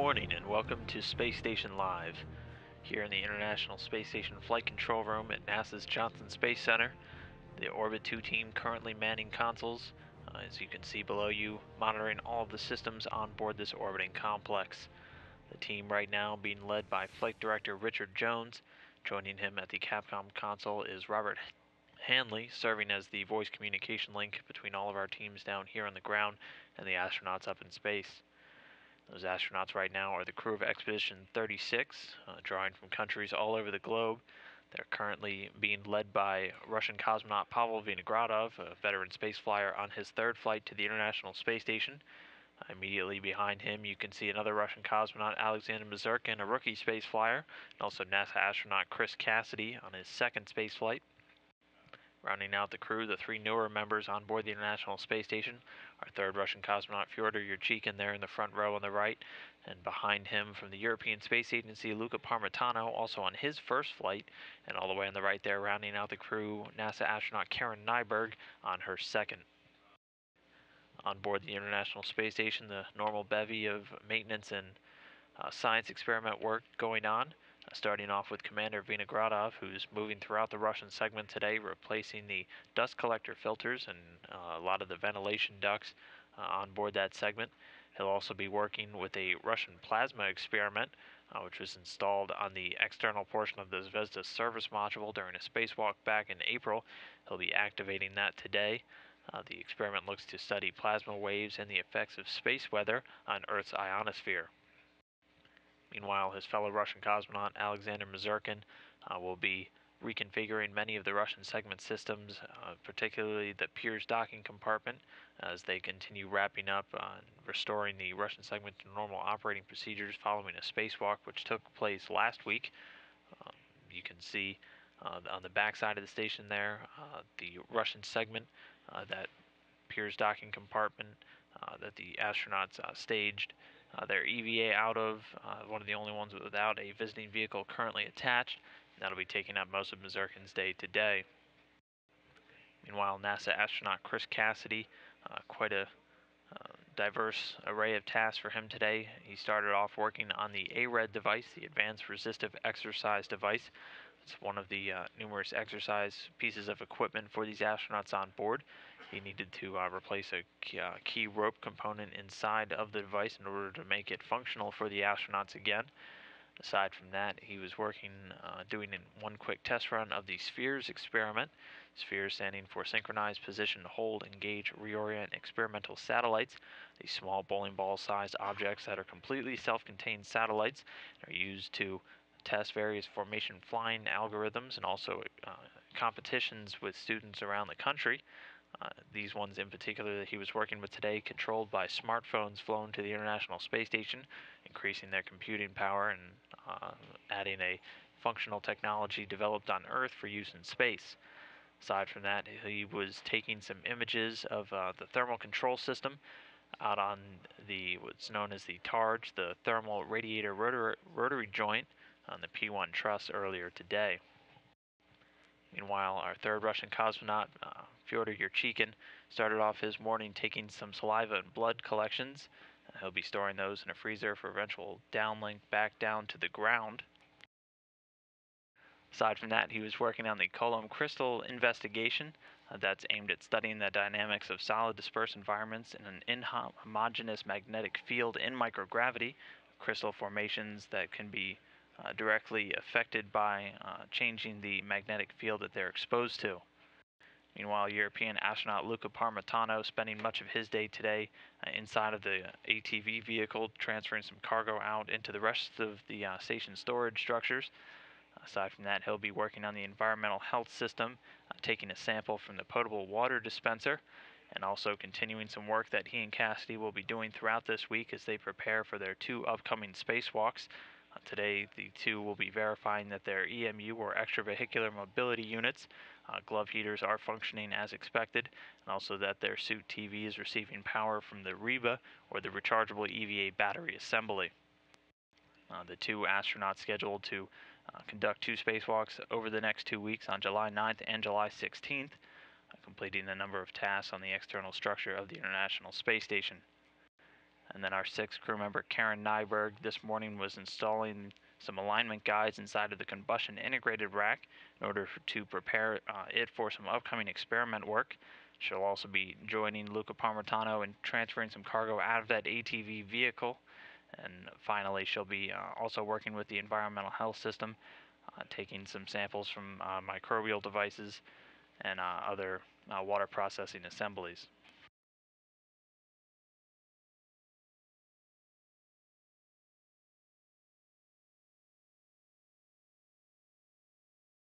morning and welcome to Space Station Live. Here in the International Space Station Flight Control Room at NASA's Johnson Space Center, the Orbit 2 team currently manning consoles, uh, as you can see below you, monitoring all of the systems on board this orbiting complex. The team right now being led by Flight Director Richard Jones. Joining him at the Capcom console is Robert Hanley, serving as the voice communication link between all of our teams down here on the ground and the astronauts up in space. Those astronauts right now are the crew of Expedition 36, uh, drawing from countries all over the globe. They're currently being led by Russian cosmonaut Pavel Vinogradov, a veteran space flyer on his third flight to the International Space Station. Uh, immediately behind him, you can see another Russian cosmonaut, Alexander Misurkin, a rookie space flyer, and also NASA astronaut Chris Cassidy on his second space flight. Rounding out the crew, the three newer members on board the International Space Station, our third Russian cosmonaut Fyodor Yurchikhin there in the front row on the right, and behind him from the European Space Agency, Luca Parmitano, also on his first flight, and all the way on the right there, rounding out the crew, NASA astronaut Karen Nyberg on her second. On board the International Space Station, the normal bevy of maintenance and uh, science experiment work going on. Starting off with Commander Vinogradov, who's moving throughout the Russian segment today, replacing the dust collector filters and uh, a lot of the ventilation ducts uh, on board that segment. He'll also be working with a Russian plasma experiment, uh, which was installed on the external portion of the Zvezda service module during a spacewalk back in April. He'll be activating that today. Uh, the experiment looks to study plasma waves and the effects of space weather on Earth's ionosphere. Meanwhile, his fellow Russian cosmonaut Alexander Misurkin uh, will be reconfiguring many of the Russian segment systems, uh, particularly the Pirs docking compartment, as they continue wrapping up and restoring the Russian segment to normal operating procedures following a spacewalk which took place last week. Um, you can see uh, on the back side of the station there uh, the Russian segment, uh, that Pirs docking compartment uh, that the astronauts staged uh, their EVA out of, uh, one of the only ones without a visiting vehicle currently attached. That'll be taking up most of Misurkin's day today. Meanwhile, NASA astronaut Chris Cassidy, uh, quite a uh, diverse array of tasks for him today. He started off working on the ARED device, the Advanced Resistive Exercise Device. It's one of the uh, numerous exercise pieces of equipment for these astronauts on board. He needed to uh, replace a key, uh, rope component inside of the device in order to make it functional for the astronauts again. Aside from that, he was working, uh, doing one quick test run of the SPHERES experiment. SPHERES standing for Synchronized Position, Hold, Engage, Reorient Experimental Satellites. These small bowling ball sized objects that are completely self contained satellites are used to test various formation flying algorithms and also uh, competitions with students around the country. Uh, these ones in particular that he was working with today, controlled by smartphones flown to the International Space Station, increasing their computing power and uh, adding a functional technology developed on Earth for use in space. Aside from that, he was taking some images of uh, the thermal control system out on the what's known as the TARJ, the thermal radiator rotary, rotary joint on the P1 truss earlier today. Meanwhile, our third Russian cosmonaut, uh, Fyodor Yurchikhin, started off his morning taking some saliva and blood collections. He'll be storing those in a freezer for eventual downlink back down to the ground. Aside from that, he was working on the Coulomb crystal investigation uh, that's aimed at studying the dynamics of solid dispersed environments in an inhomogeneous magnetic field in microgravity, crystal formations that can be uh, directly affected by uh, changing the magnetic field that they're exposed to. Meanwhile, European astronaut Luca Parmitano spending much of his day today uh, inside of the ATV vehicle, transferring some cargo out into the rest of the uh, station storage structures. Aside from that, he'll be working on the environmental health system, uh, taking a sample from the potable water dispenser, and also continuing some work that he and Cassidy will be doing throughout this week as they prepare for their two upcoming spacewalks. Today, the two will be verifying that their EMU or extravehicular mobility units, uh, glove heaters, are functioning as expected, and also that their suit TV is receiving power from the REBA or the rechargeable EVA battery assembly. Uh, the two astronauts scheduled to uh, conduct two spacewalks over the next two weeks on July 9th and July 16th, uh, completing a number of tasks on the external structure of the International Space Station. And then our sixth crew member, Karen Nyberg, this morning was installing some alignment guides inside of the combustion integrated rack in order to prepare uh, it for some upcoming experiment work. She'll also be joining Luca Parmitano and transferring some cargo out of that ATV vehicle. And finally, she'll be uh, also working with the environmental health system, uh, taking some samples from uh, microbial devices and uh, other uh, water processing assemblies.